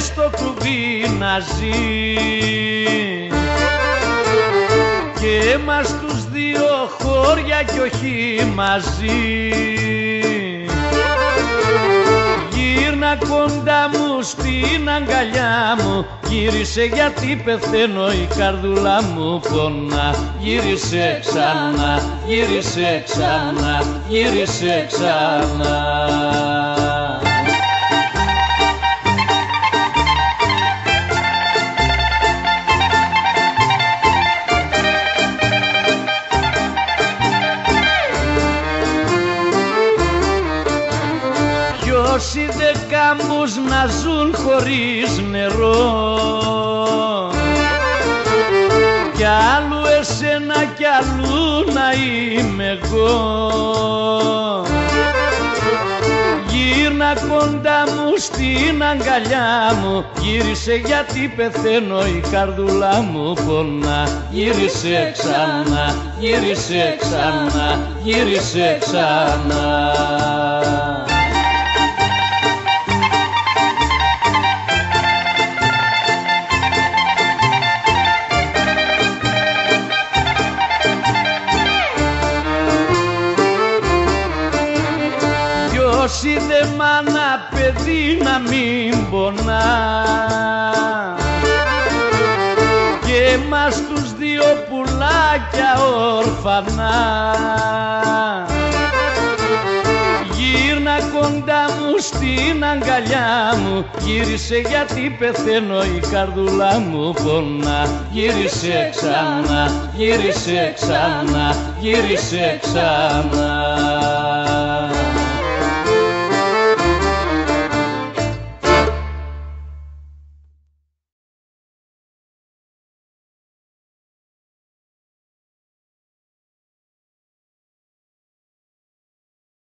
στο κλουβί να ζει. Και μας τους δύο χώρια κι όχι μαζί. Γύρνα κοντά μου στην αγκαλιά μου Γύρισε γιατί πεθαίνω η καρδούλα μου πονά Γύρισε ξανά, γύρισε ξανά, γύρισε ξανά Ποιος είδε κάμπους να ζουν χωρίς νερό. Κι άλλου εσένα κι αλλού να είμαι εγώ. Γύρνα κοντά μου στην αγκαλιά μου Γύρισε γιατί πεθαίνω η καρδούλα μου πονά Γύρισε ξανά, γύρισε ξανά, γύρισε ξανά Ποιος είδε μάνα παιδί να μην πονά. Και μας τους δύο πουλάκια όρφανα. Γύρνα κοντά μου στην αγκαλιά μου Γύρισε γιατί πεθαίνω η καρδούλα μου πονά Γύρισε ξανά, γύρισε ξανά, γύρισε ξανά